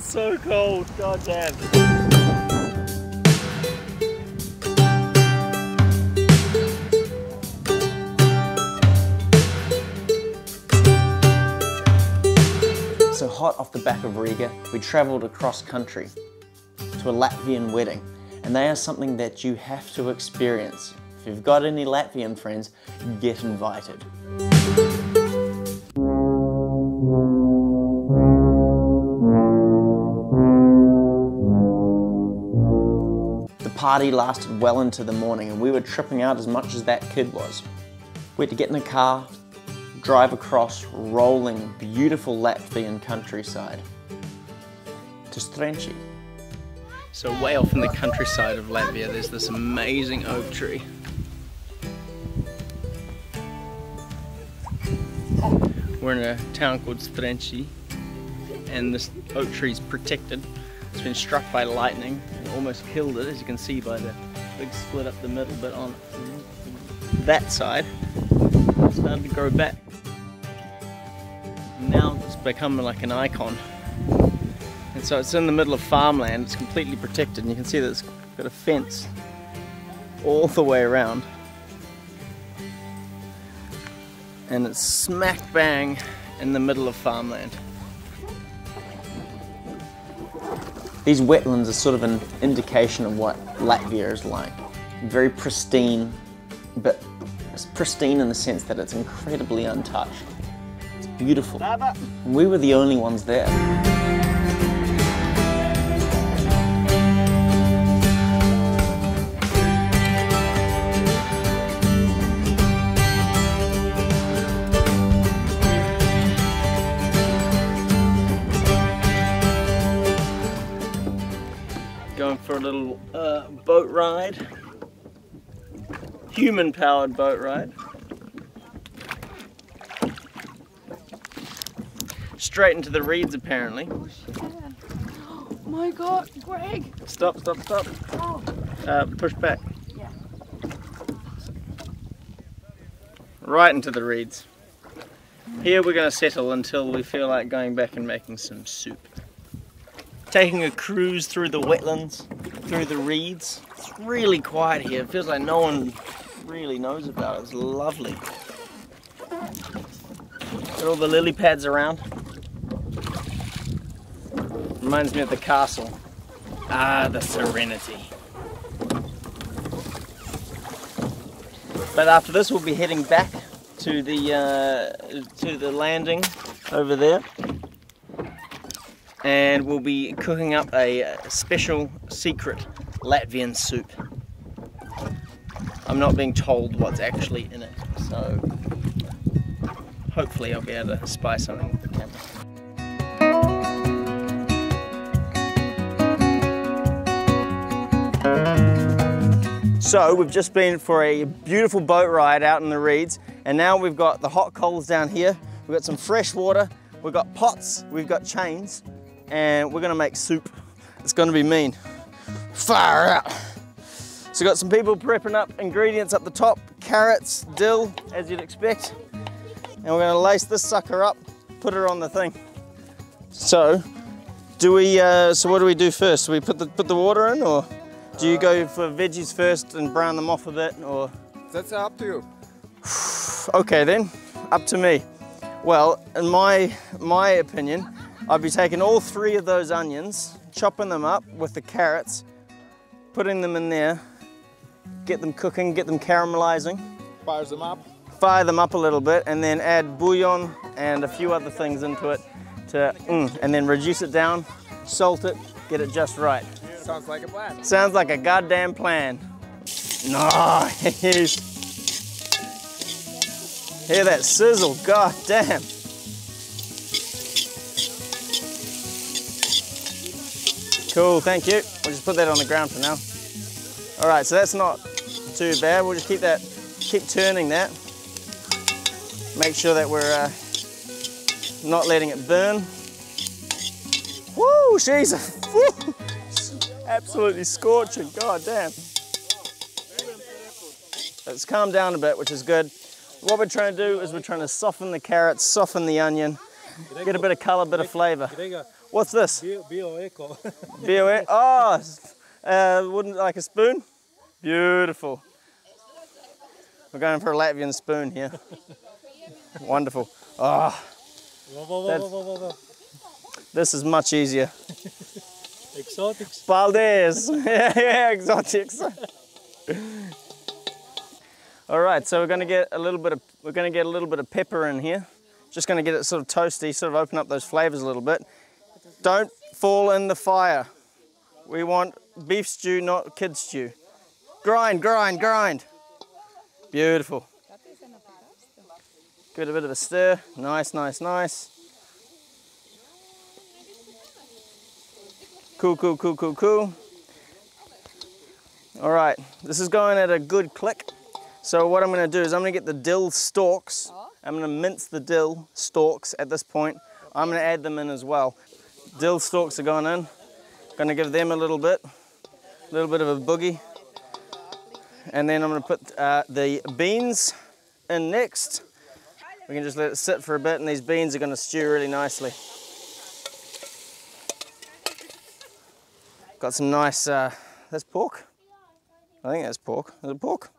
it's so cold. God damn. So hot off the back of Riga, we travelled across country to a Latvian wedding, and they are something that you have to experience. If you've got any Latvian friends, get invited. Party lasted well into the morning and we were tripping out as much as that kid was. We had to get in the car, drive across rolling, beautiful Latvian countryside to Strenci. So way off in the countryside of Latvia, there's this amazing oak tree. We're in a town called Strenci, and this oak tree is protected. It's been struck by lightning almost killed it, as you can see by the big split up the middle. But on that side, it's started to grow back. Now it's become like an icon. And so it's in the middle of farmland, it's completely protected, and you can see that it's got a fence all the way around. And it's smack bang in the middle of farmland. These wetlands are sort of an indication of what Latvia is like. Very pristine, but it's pristine in the sense that it's incredibly untouched. It's beautiful. We were the only ones there. Human powered boat ride. Straight into the reeds apparently. Oh my god, Greg! Stop, stop, stop. Oh, Uh, push back. Yeah. Right into the reeds. Here we're going to settle until we feel like going back and making some soup. Taking a cruise through the wetlands, through the reeds. It's really quiet here. It feels like no one really knows about it. It's lovely. Got all the lily pads around. Reminds me of the castle. Ah, the serenity. But after this, we'll be heading back to the uh, to the landing over there, and we'll be cooking up a special secret Latvian soup. I'm not being told what's actually in it, so hopefully I'll be able to spy something with the camera. So we've just been for a beautiful boat ride out in the reeds and now we've got the hot coals down here. We've got some fresh water, we've got pots, we've got chains and we're gonna make soup. It's gonna be mean. Fire out. So got some people prepping up ingredients up the top, carrots, dill, as you'd expect. And we're gonna lace this sucker up, put her on the thing. So, do we, uh, so what do we do first? Do we put the, put the water in or do you go for veggies first and brown them off a bit or? That's up to you. Okay then, up to me. Well, in my, my opinion, I'd be taking all three of those onions, chopping them up with the carrots, putting them in there, get them cooking, get them caramelizing, Fires them up. fire them up a little bit, and then add bouillon and a few other things into it to, mm, and then reduce it down, salt it, get it just right. Sounds like a plan. Sounds like a goddamn plan. Nice. Hear that sizzle, god damn. Cool, thank you. We'll just put that on the ground for now. All right, so that's not too bad. We'll just keep that, keep turning that. Make sure that we're uh, not letting it burn. Woo, Jesus. Woo. Absolutely scorching, god damn. It's calmed down a bit, which is good. What we're trying to do is we're trying to soften the carrots, soften the onion, get a bit of color, bit of flavor. What's this? Bio, bio eco. BOA. Oh, uh, wouldn't like a spoon? Beautiful. We're going for a Latvian spoon here. Wonderful. Oh, wo, wo. this is much easier. Exotics. Paldies. yeah, yeah, exotics. All right, so we're gonna get a little bit of we're gonna get a little bit of pepper in here. Just gonna get it sort of toasty, sort of open up those flavors a little bit. Don't fall in the fire. We want beef stew, not kid stew. Grind, grind, grind. Beautiful. Give it a bit of a stir. Nice, nice, nice. Cool, cool, cool, cool, cool. All right, this is going at a good click. So what I'm gonna do is I'm gonna get the dill stalks. I'm gonna mince the dill stalks at this point. I'm gonna add them in as well. Dill stalks are going in. Gonna give them a little bit, a little bit of a boogie. And then I'm gonna put uh, the beans in next. We can just let it sit for a bit and these beans are gonna stew really nicely. Got some nice, uh, that's pork. I think that's pork. Is it pork?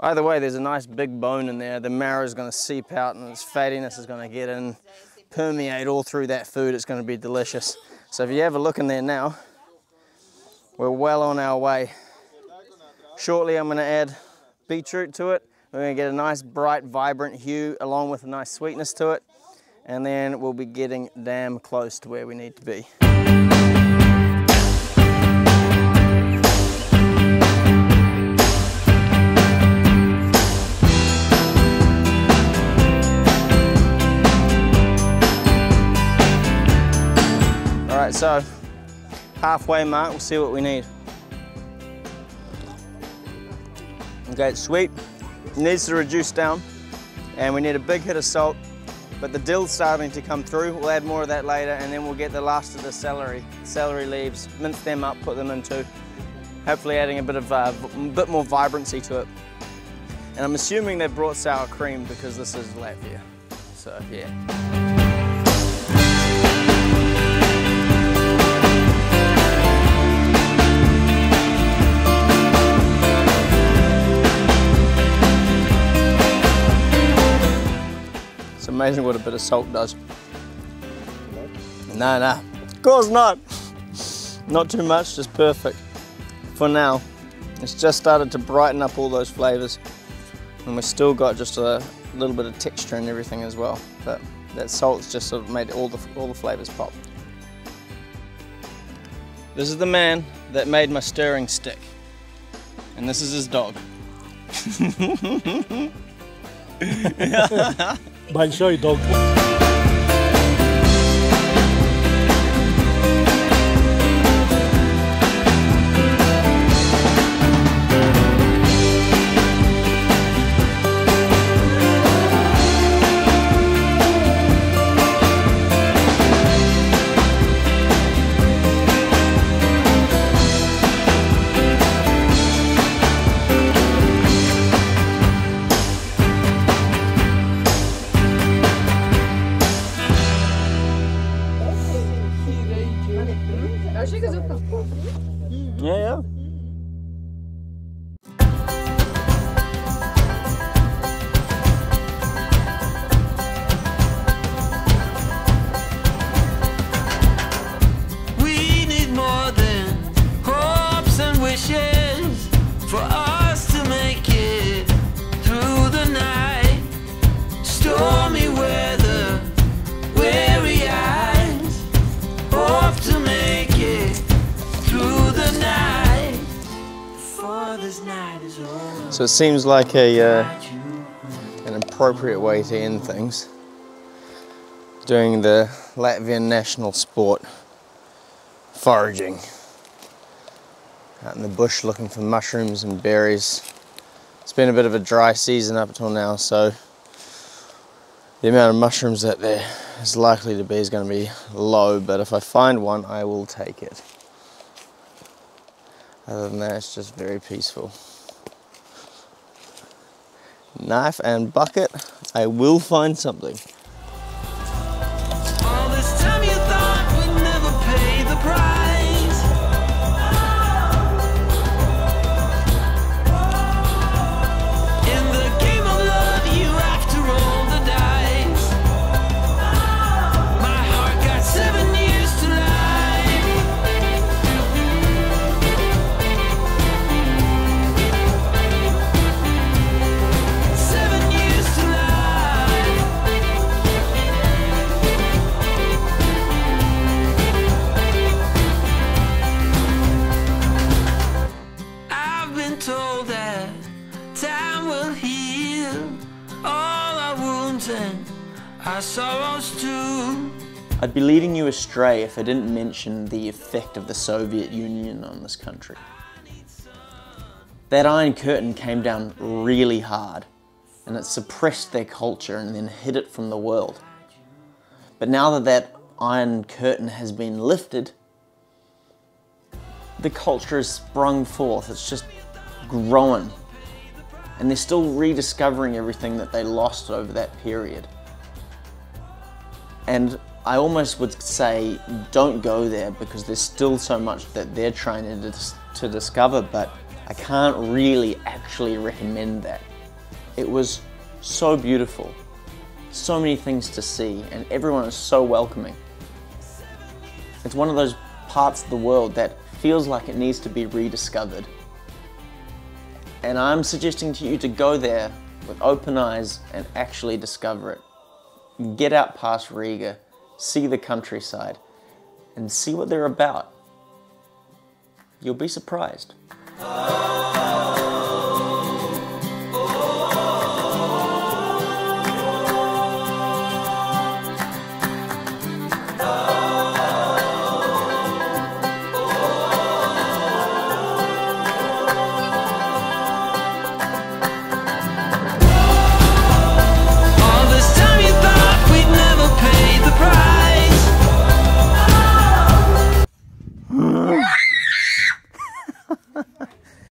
Either way, there's a nice big bone in there. The marrow is going to seep out and its fattiness is going to get in, permeate all through that food. It's going to be delicious. So if you have a look in there now, we're well on our way. Shortly, I'm going to add beetroot to it. We're going to get a nice, bright, vibrant hue along with a nice sweetness to it. And then we'll be getting damn close to where we need to be. All right, so halfway mark, we'll see what we need. Okay, it's sweet, needs to reduce down, and we need a big hit of salt, but the dill's starting to come through. We'll add more of that later, and then we'll get the last of the celery, celery leaves, mince them up, put them into. Hopefully adding a bit of, uh, v- bit more vibrancy to it. And I'm assuming they brought sour cream because this is Latvia. So yeah. Amazing what a bit of salt does. No, no, of course not. Not too much, just perfect. For now, it's just started to brighten up all those flavors. And we've still got just a little bit of texture and everything as well. But that salt's just sort of made all the, all the flavors pop. This is the man that made my stirring stick. And this is his dog. Большой dog. Super. So it seems like a uh, an appropriate way to end things. Doing the Latvian national sport, foraging. Out in the bush looking for mushrooms and berries. It's been a bit of a dry season up until now, so the amount of mushrooms that there is likely to be is going to be low, but if I find one, I will take it. Other than that, it's just very peaceful knife and bucket, I will find something. Be leading you astray if I didn't mention the effect of the Soviet Union on this country. That Iron Curtain came down really hard and it suppressed their culture and then hid it from the world. But now that that Iron Curtain has been lifted, the culture has sprung forth. It's just growing. And they're still rediscovering everything that they lost over that period. And I almost would say don't go there because there's still so much that they're trying to, dis- to discover, but I can't really actually recommend that. It was so beautiful, so many things to see, and everyone is so welcoming. It's one of those parts of the world that feels like it needs to be rediscovered. And I'm suggesting to you to go there with open eyes and actually discover it. Get out past Riga, see the countryside, and see what they're about. You'll be surprised.